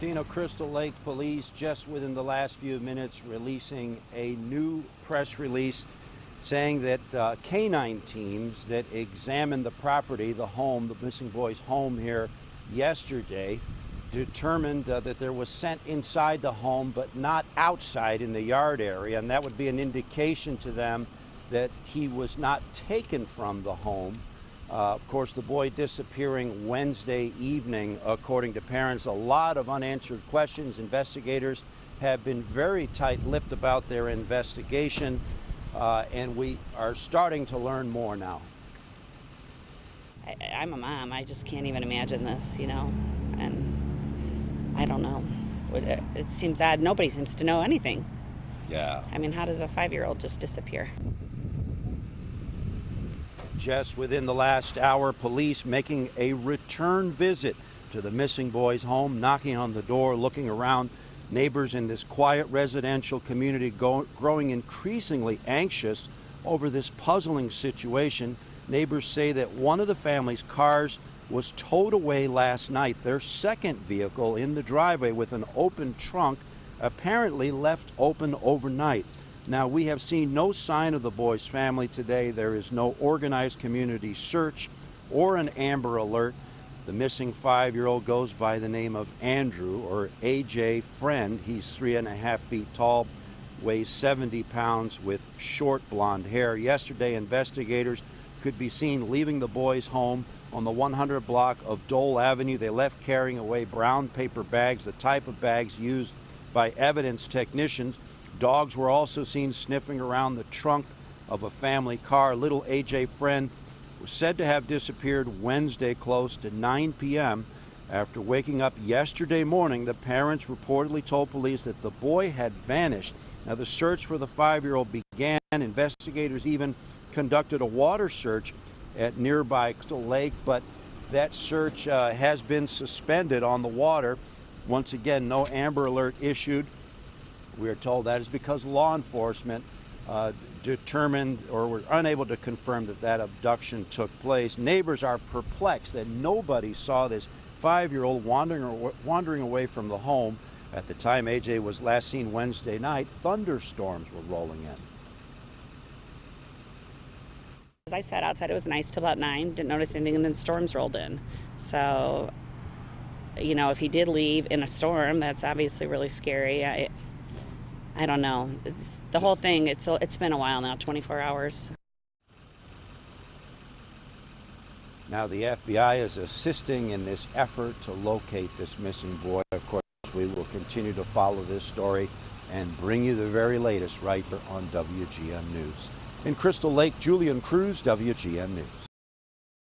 Dino Crystal Lake Police just within the last few minutes releasing a new press release saying that uh, canine teams that examined the property, the home, the missing boy's home here yesterday, determined uh, that there was scent inside the home but not outside in the yard area, and that would be an indication to them that he was not taken from the home. Uh, of course, the boy disappearing Wednesday evening, according to parents. A lot of unanswered questions. Investigators have been very tight lipped about their investigation, uh, and we are starting to learn more now. I, I'm a mom. I just can't even imagine this, you know, and I don't know. It, it seems odd. Nobody seems to know anything. Yeah. I mean, how does a five year old just disappear? Just within the last hour, police making a return visit to the missing boy's home, knocking on the door, looking around. Neighbors in this quiet residential community go, growing increasingly anxious over this puzzling situation. Neighbors say that one of the family's cars was towed away last night. Their second vehicle in the driveway with an open trunk apparently left open overnight. Now, we have seen no sign of the boy's family today. There is no organized community search or an Amber Alert. The missing five year old goes by the name of Andrew or AJ Freund. He's three and a half feet tall, weighs 70 pounds, with short blonde hair. Yesterday, investigators could be seen leaving the boy's home on the 100 block of Dole Avenue. They left carrying away brown paper bags, the type of bags used by evidence technicians. Dogs were also seen sniffing around the trunk of a family car. Little AJ Freund was said to have disappeared Wednesday close to 9 p.m. After waking up yesterday morning, the parents reportedly told police that the boy had vanished. Now, the search for the five year old began. Investigators even conducted a water search at nearby Crystal Lake, but that search uh, has been suspended on the water. Once again, no Amber Alert issued. We are told that is because law enforcement uh, determined or were unable to confirm that that abduction took place. Neighbors are perplexed that nobody saw this five year old wandering, or wandering away from the home. At the time AJ was last seen Wednesday night, thunderstorms were rolling in. As I sat outside, it was nice till about nine. Didn't notice anything, and then storms rolled in. So, you know, if he did leave in a storm, that's obviously really scary. I, I don't know. It's, the whole thing. It's it's been a while now. 24 hours. Now, the FBI is assisting in this effort to locate this missing boy. Of course, we will continue to follow this story and bring you the very latest right here on WGN News. In Crystal Lake, Julian Cruz, WGN News.